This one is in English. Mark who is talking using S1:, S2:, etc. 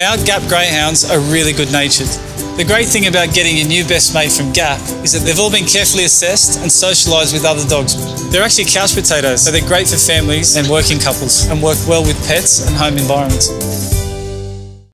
S1: Our Gap Greyhounds are really good natured. The great thing about getting a new best mate from Gap is that they've all been carefully assessed and socialised with other dogs. They're actually couch potatoes, so they're great for families and working couples and work well with pets and home environments.